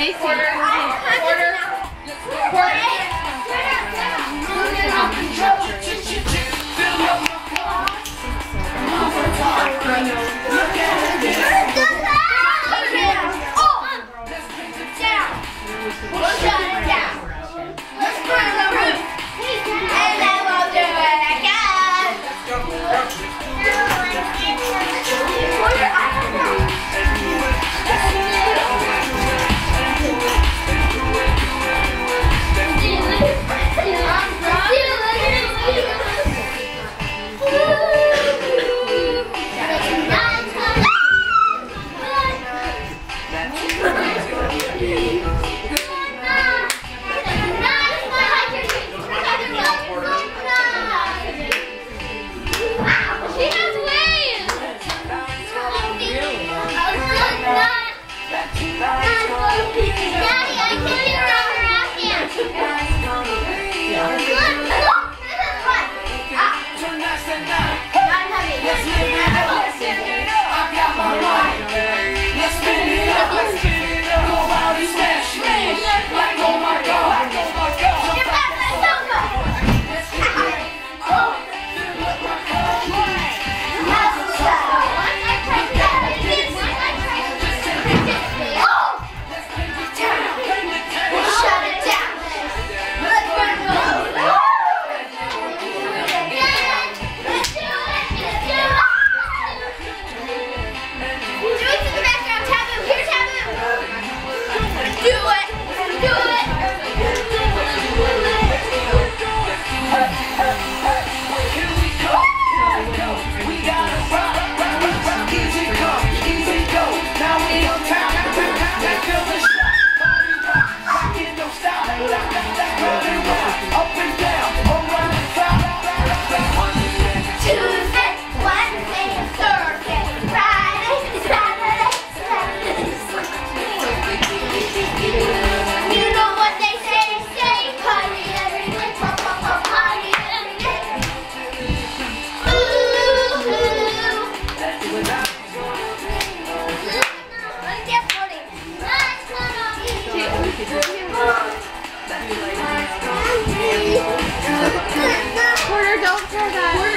Macy. Quarter. Quarter. Quarter. Let's do it! Porter, don't